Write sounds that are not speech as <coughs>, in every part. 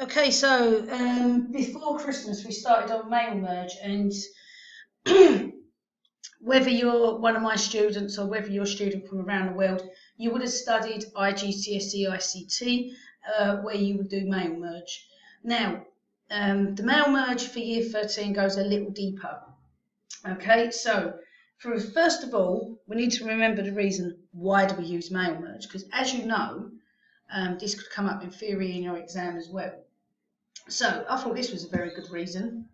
Okay, so um, before Christmas we started on mail merge, and <clears throat> whether you're one of my students or whether you're a student from around the world, you would have studied IGCSE ICT, uh, where you would do mail merge. Now, um, the mail merge for year 13 goes a little deeper. Okay, so for, first of all, we need to remember the reason why do we use mail merge, because as you know, um, this could come up in theory in your exam as well. So I thought this was a very good reason.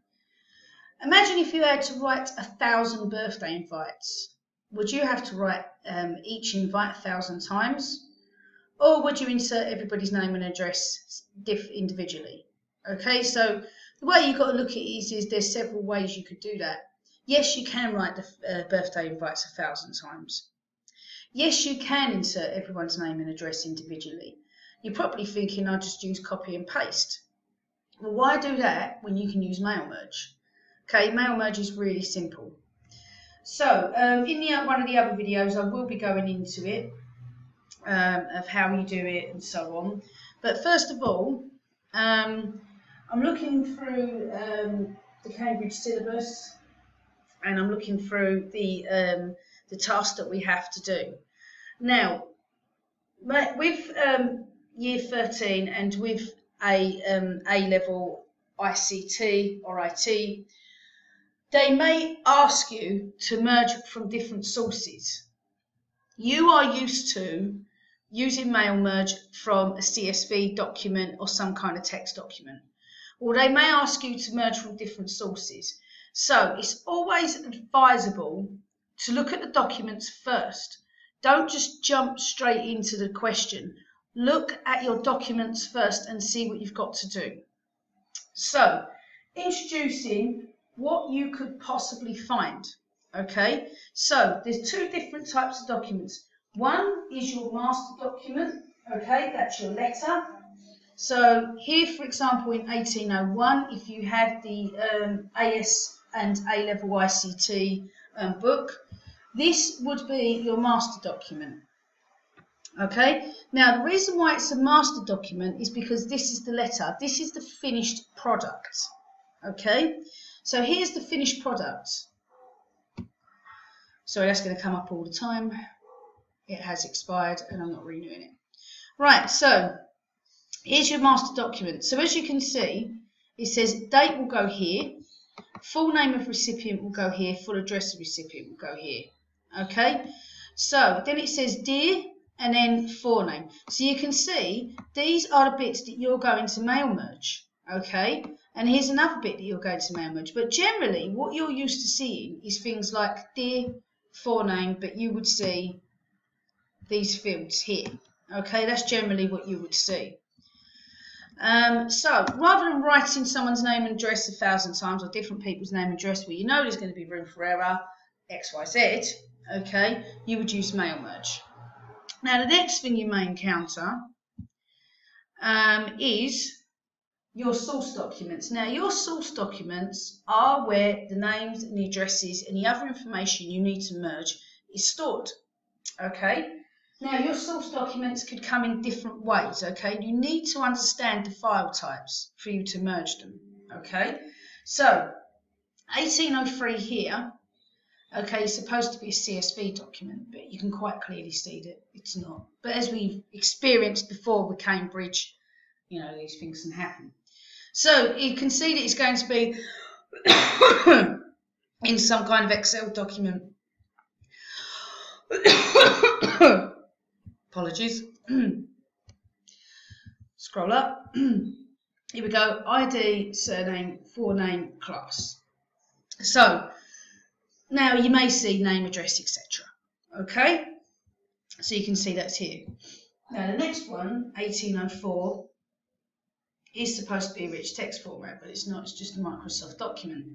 Imagine if you had to write a thousand birthday invites. Would you have to write um, each invite a thousand times? Or would you insert everybody's name and address diff individually? Okay, so the way you've got to look at it is, is there's several ways you could do that. Yes, you can write the uh, birthday invites a thousand times. Yes, you can insert everyone's name and address individually. You're probably thinking I just use copy and paste. Well, why do that when you can use mail merge? Okay, mail merge is really simple. So, um, in the, one of the other videos, I will be going into it, um, of how you do it and so on. But first of all, um, I'm looking through um, the Cambridge syllabus and I'm looking through the um, the task that we have to do. Now, with um, year 13 and with a um, A level ICT or IT, they may ask you to merge from different sources. You are used to using mail merge from a CSV document or some kind of text document. Or they may ask you to merge from different sources. So it's always advisable to look at the documents first. Don't just jump straight into the question. Look at your documents first and see what you've got to do. So, introducing what you could possibly find. Okay, so there's two different types of documents. One is your master document, okay, that's your letter. So here, for example, in 1801, if you have the um, AS and A-level ICT um, book, this would be your master document. Okay, now the reason why it's a master document is because this is the letter, this is the finished product. Okay, so here's the finished product. Sorry, that's going to come up all the time. It has expired and I'm not renewing it. Right, so here's your master document. So as you can see, it says date will go here, full name of recipient will go here, full address of recipient will go here. Okay, so then it says dear and then forename. So you can see these are the bits that you're going to mail merge. Okay, and here's another bit that you're going to mail merge. But generally, what you're used to seeing is things like dear, forename, but you would see these fields here. Okay, that's generally what you would see. Um, so rather than writing someone's name and address a thousand times or different people's name and address where you know there's going to be room for error, X, Y, Z, okay, you would use mail merge. Now the next thing you may encounter um, is your source documents. Now your source documents are where the names and the addresses and the other information you need to merge is stored. Okay, now, your source documents could come in different ways, okay? You need to understand the file types for you to merge them, okay? So, 1803 here, okay, is supposed to be a CSV document, but you can quite clearly see that it's not. But as we've experienced before with Cambridge, you know, these things can happen. So, you can see that it's going to be <coughs> in some kind of Excel document. <coughs> <coughs> Apologies. <clears throat> Scroll up. <clears throat> Here we go. ID, surname, forename, class. So now you may see name, address, etc. Okay? So you can see that's here. Now the next one, 1804, is supposed to be a rich text format, but it's not. It's just a Microsoft document.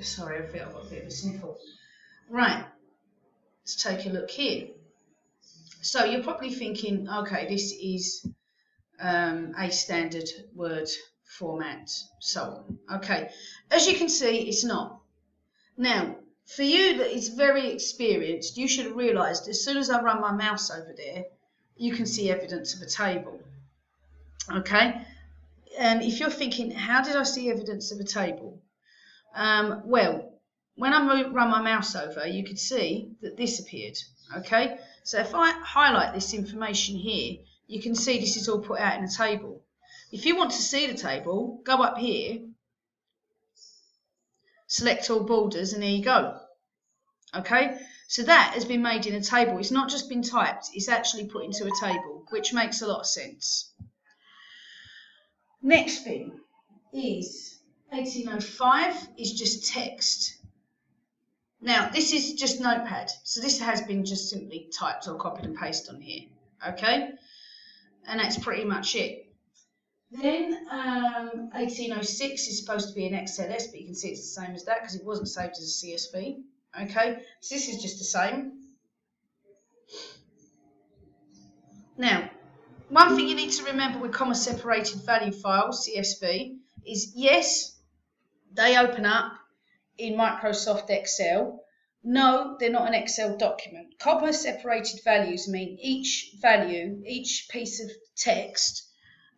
Sorry, I feel I've got a bit of a sniffle. Right, let's take a look here. So you're probably thinking, okay, this is um, a standard word format, so on. Okay, as you can see, it's not. Now, for you that is very experienced, you should have realised as soon as I run my mouse over there, you can see evidence of a table. Okay, and if you're thinking, how did I see evidence of a table? Um, well, when I run my mouse over, you could see that this appeared. Okay, so if I highlight this information here, you can see this is all put out in a table. If you want to see the table, go up here, select all borders, and there you go. Okay, so that has been made in a table. It's not just been typed, it's actually put into a table, which makes a lot of sense. Next thing is 1805 is just text. Now, this is just Notepad, so this has been just simply typed or copied and pasted on here, okay? And that's pretty much it. Then um, 1806 is supposed to be an XLS, but you can see it's the same as that because it wasn't saved as a CSV. Okay, so this is just the same. Now, one thing you need to remember with comma separated value files, CSV, is yes, they open up in Microsoft Excel. No, they're not an Excel document. Comma separated values mean each value, each piece of text,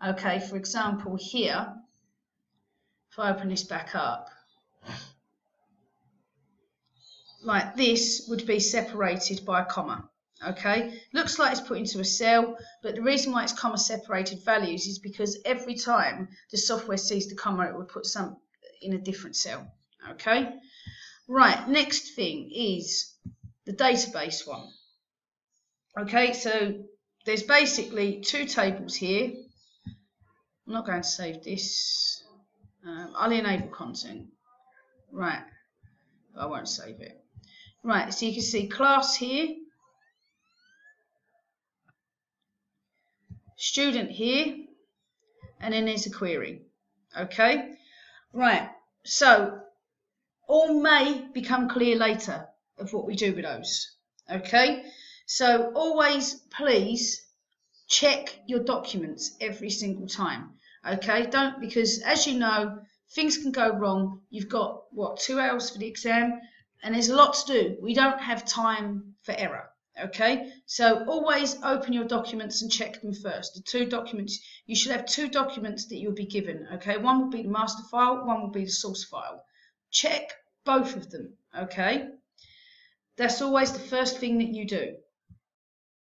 okay, for example, here, if I open this back up, like this would be separated by a comma. Okay, looks like it's put into a cell, but the reason why it's comma separated values is because every time the software sees the comma, it would put some in a different cell. Okay, right, next thing is the database one. Okay, so there's basically two tables here. I'm not going to save this. Um, I'll enable content. Right, I won't save it. Right, so you can see class here, student here, and then there's a query. Okay, right, so all may become clear later of what we do with those. Okay, so always please check your documents every single time. Okay, don't because as you know, things can go wrong. You've got what two hours for the exam and there's a lot to do. We don't have time for error. Okay, so always open your documents and check them first. The two documents, you should have two documents that you'll be given. Okay, one will be the master file, one will be the source file. Check both of them. Okay, that's always the first thing that you do.